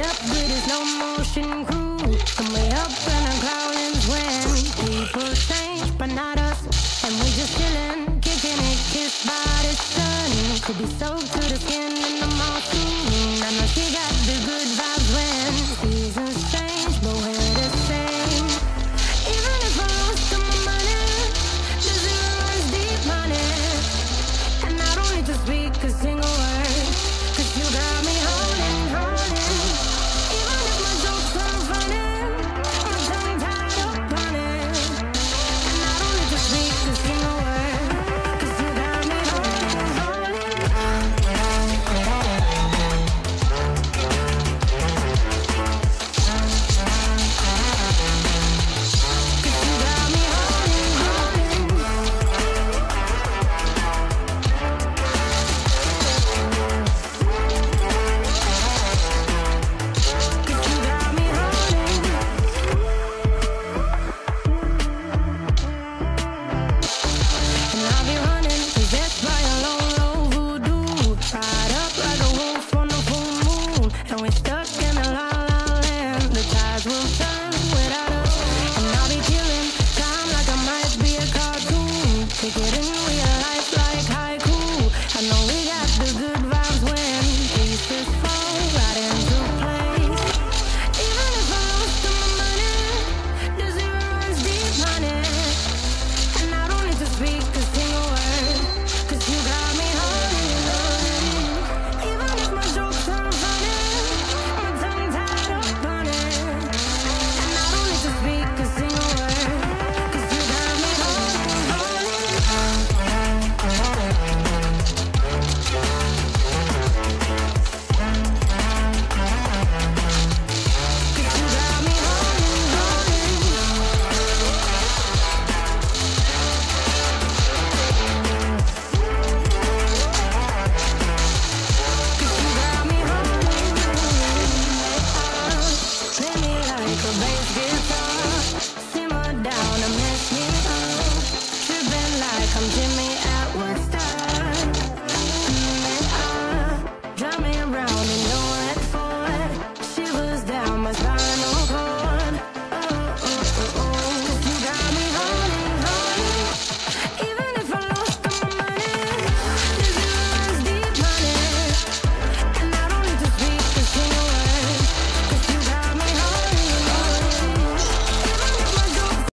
up with a slow motion crew. Someway up in the crowding when people change, but not us. And we just chillin', kicking it, kissed by the sun. Could be soaked to the skin in the morning. I know she got the good vibes when seasons change, but we're the same. Even if I lost all my money, just runs deep money. And I don't need to speak, cause to get enough.